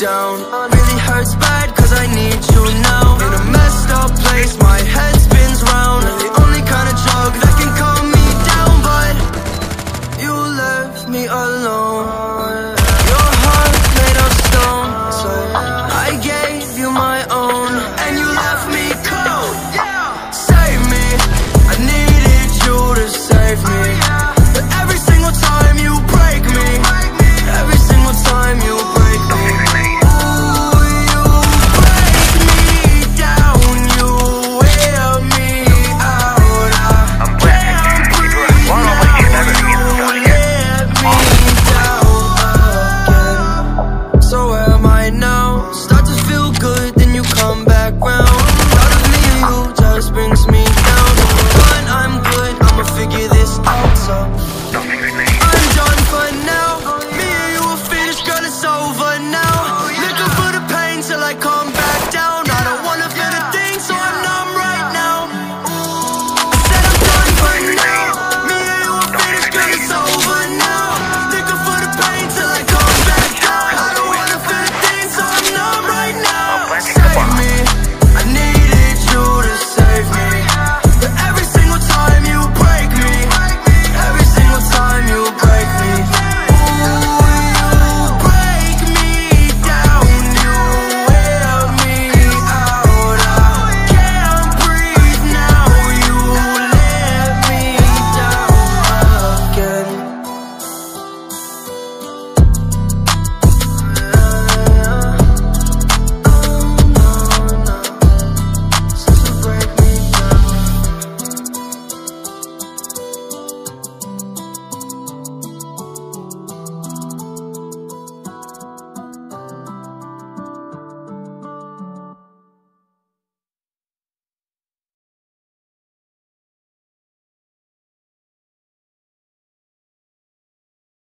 down Really hurts bad cause I need you now.